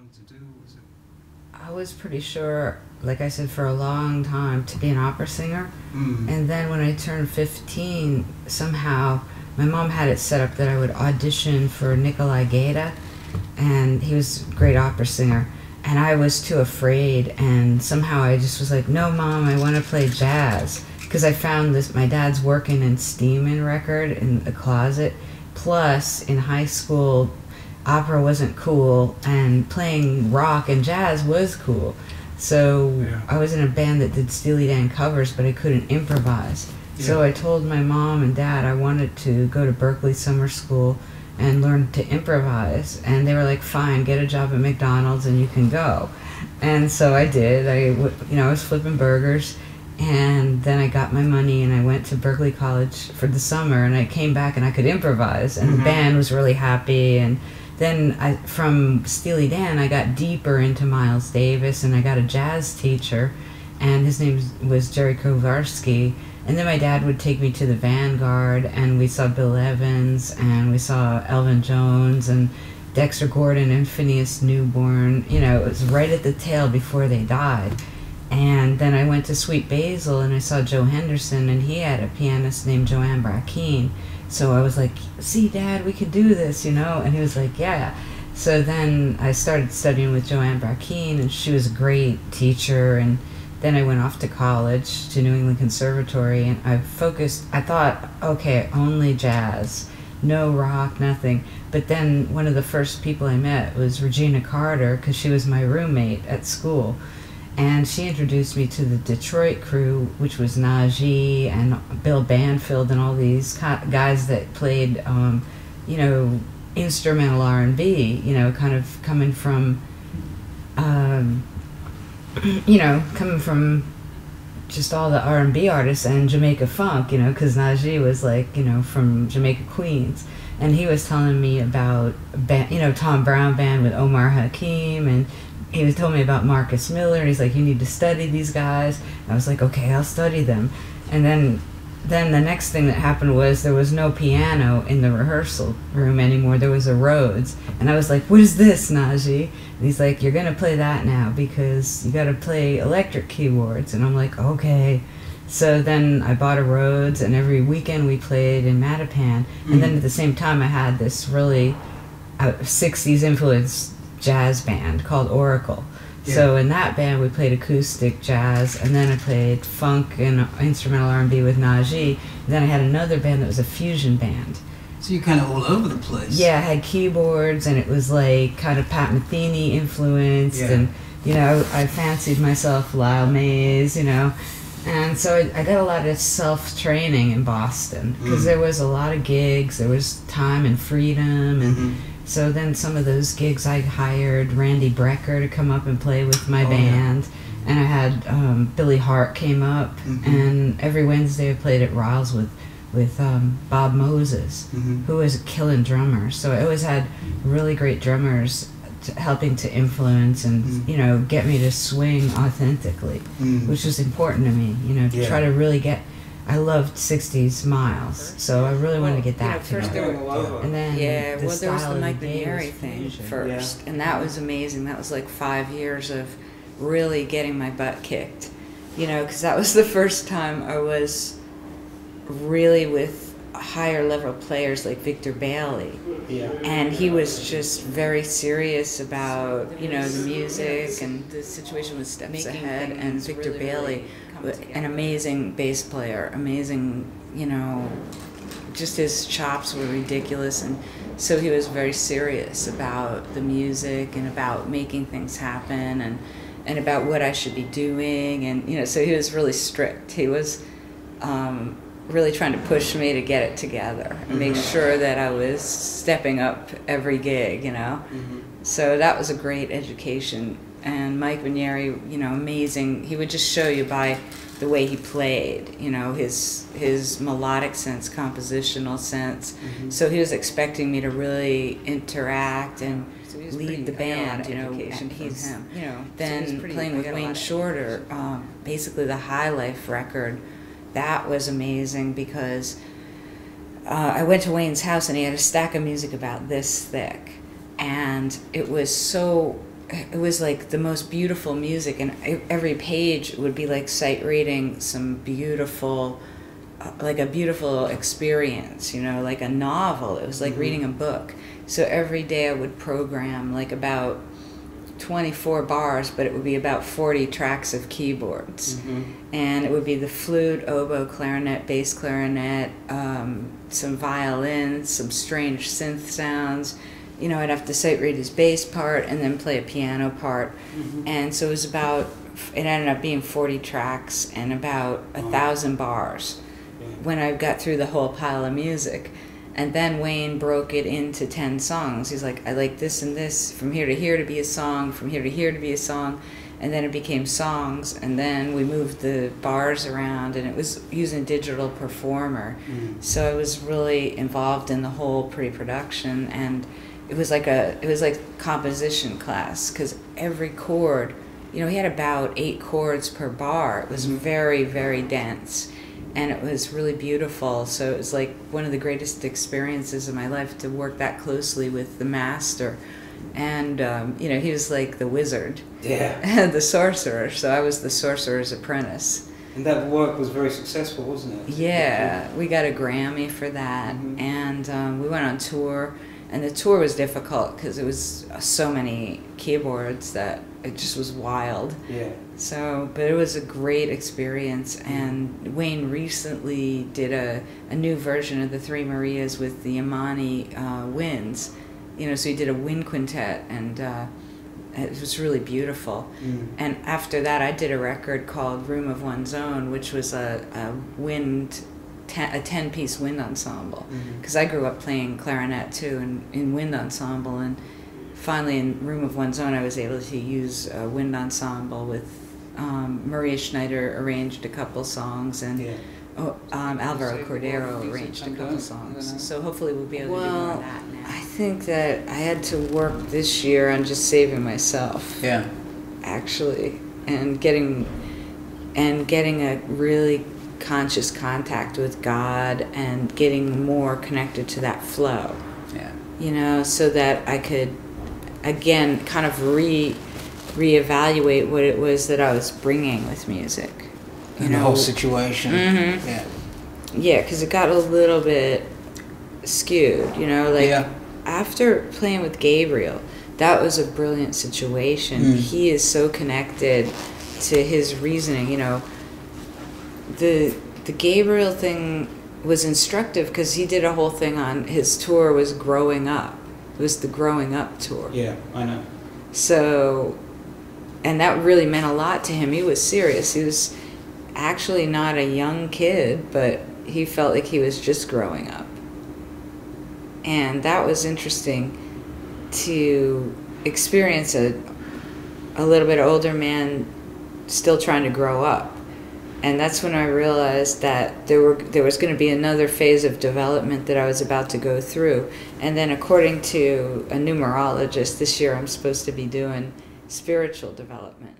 wanted to do? Was it? I was pretty sure, like I said, for a long time to be an opera singer. Mm. And then when I turned 15, somehow my mom had it set up that I would audition for Nicolai Gedda, and he was a great opera singer. And I was too afraid, and somehow I just was like, no, mom, I want to play jazz. Because I found this, my dad's working in Steeman record in the closet. Plus, in high school, opera wasn't cool, and playing rock and jazz was cool. So Yeah. I was in a band that did Steely Dan covers, but I couldn't improvise. So I told my mom and dad I wanted to go to Berklee Summer School and learn to improvise, and they were like, "Fine, get a job at McDonald's and you can go." And so I did. I, you know, I was flipping burgers, and then I got my money and I went to Berklee College for the summer, and I came back and I could improvise, and Mhm. the band was really happy, and then I, from Steely Dan, I got deeper into Miles Davis, and I got a jazz teacher, and his name was Jerry Kowarski. And then my dad would take me to the Vanguard, and we saw Bill Evans, and we saw Elvin Jones, and Dexter Gordon, and Phineas Newborn. You know, it was right at the tail before they died. And then I went to Sweet Basil, and I saw Joe Henderson, and he had a pianist named Joanne Brackeen. So I was like, "See, Dad, we could do this," you know. And he was like, "Yeah." So then I started studying with Joanne Brackeen, and she was a great teacher. And then I went off to college to New England Conservatory, and I focused. I thought, okay, only jazz, no rock, nothing. But then one of the first people I met was Regina Carter, because she was my roommate at school, and she introduced me to the Detroit crew, which was Najee and Bill Banfield and all these guys that played, um, you know, instrumental R and B. You know, kind of coming from. Um, you know, coming from just all the R and B artists and Jamaica funk, you know, because Najee was like, you know, from Jamaica Queens, and he was telling me about, ba- you know, Tom Browne band with Omar Hakim, and he was telling me about Marcus Miller, and he's like, you need to study these guys. And I was like, okay, I'll study them, and then. Then the next thing that happened was there was no piano in the rehearsal room anymore. There was a Rhodes, and I was like, "What is this, Najee?" And he's like, "You're gonna play that now because you gotta play electric keyboards." And I'm like, "Okay." So then I bought a Rhodes, and every weekend we played in Mattapan. And then at the same time, I had this really uh, 60s influenced jazz band called Oracle. So in that band, we played acoustic jazz, and then I played funk and instrumental R&B with Najee. And then I had another band that was a fusion band. So you're kind of all over the place. Yeah, I had keyboards, and it was like kind of Pat Metheny influenced, Yeah. and you know, I fancied myself Lyle Mays, you know, and so I, I got a lot of self training in Boston because Mm. there was a lot of gigs, there was time and freedom, and Mhm. So then some of those gigs I hired Randy Brecker to come up and play with my Oh, yeah. band. And I had um, Billy Hart came up, Mhm. and every Wednesday I played at Ryles with with um, Bob Moses, Mhm. who was a killing drummer. So I always had really great drummers to, helping to influence and Mhm. you know get me to swing authentically, Mm. which was important to me. You know, to Yeah. try to really get. I loved '60s Miles, so I really wanted to get You know, that first together. there were, And then yeah, the well, there was style the of Mike day Mainieri was thing fusion. first, and that was amazing. That was like five years of really getting my butt kicked, you know, because that was the first time I was really with higher level players like Victor Bailey, Yeah. and he was just very serious about you know the music and the situation with Steps Ahead and Victor Bailey, an amazing bass player, amazing you know just his chops were ridiculous and so he was very serious about the music and about making things happen and and about what I should be doing and you know so he was really strict he was um, really trying to push me to get it together and make Mhm. sure that I was stepping up every gig you know Mhm. so that was a great education. And Mike Mainieri, you know, amazing. He would just show you by the way he played, you know, his his melodic sense, compositional sense. Mhm. So he was expecting me to really interact and So lead the I got a lot band, you know. and he's, him. you know, then was pretty- playing with got a lot Wayne Shorter, um, basically the High Life record. That was amazing because uh, I went to Wayne's house and he had a stack of music about this thick, and it was so it was like the most beautiful music, and every page would be like sight reading some beautiful, uh, like a beautiful experience, you know, like a novel. It was like Mhm. reading a book. So every day I would program like about 24 bars, but it would be about 40 tracks of keyboards. Mm-hmm. And it would be the flute, oboe, clarinet, bass clarinet, um, some violins, some strange synth sounds. You know, I'd have to sight read his bass part and then play a piano part. Mm-hmm. And so it was about, it ended up being 40 tracks and about a Wow. thousand bars Yeah. when I got through the whole pile of music. And then Wayne broke it into 10 songs. He's like, I like this and this, from here to here to be a song, from here to here to be a song. And then it became songs. And then we moved the bars around, and it was using Digital Performer. Mm. So I was really involved in the whole pre-production, and it was like a it was like composition class because every chord, you know, he had about eight chords per bar. It was Mhm. very very dense, and it was really beautiful. So it was like one of the greatest experiences of my life to work that closely with the master, and um, you know, he was like the wizard Yeah. and the sorcerer. So I was the sorcerer's apprentice. And that work was very successful, wasn't it? Yeah, we got a Grammy for that, Mhm. and um, we went on tour. And the tour was difficult because it was so many keyboards that it just was wild. Yeah. So, but it was a great experience. And Wayne recently did a, a new version of the Three Marias with the Imani uh, winds. You know, so he did a wind quintet, and uh, it was really beautiful. Mm. And after that, I did a record called Room of One's Own, which was a, a wind, ten, a ten piece wind ensemble. Because I grew up playing clarinet too in, in wind ensemble, and finally in Room of One's Own, I was able to use a wind ensemble with um, Maria Schneider arranged a couple songs, and Yeah. oh, um, Alvaro Say Cordero arranged a couple songs. don't. So hopefully we'll be able to do more Well, of that now. I think that I had to work this year on just saving myself Yeah. actually and getting and getting a really conscious contact with God and getting more connected to that flow Yeah. you know so that I could again kind of re reevaluate what it was that I was bringing with music you And the whole situation. Mhm. Yeah. yeah because it got a little bit skewed you know like Yeah. after playing with gabriel that was a brilliant situation Mm. he is so connected to his reasoning you know the the gabriel thing was instructive because he did a whole thing on his tour was growing up it was the growing up tour Yeah, I know. so, and that really meant a lot to him. He was serious. He was actually not a young kid, but he felt like he was just growing up. And that was interesting to experience a, a little bit older man still trying to grow up. And that's when I realized that there were there was going to be another phase of development that I was about to go through. And then according to a numerologist, this year I'm supposed to be doing spiritual development.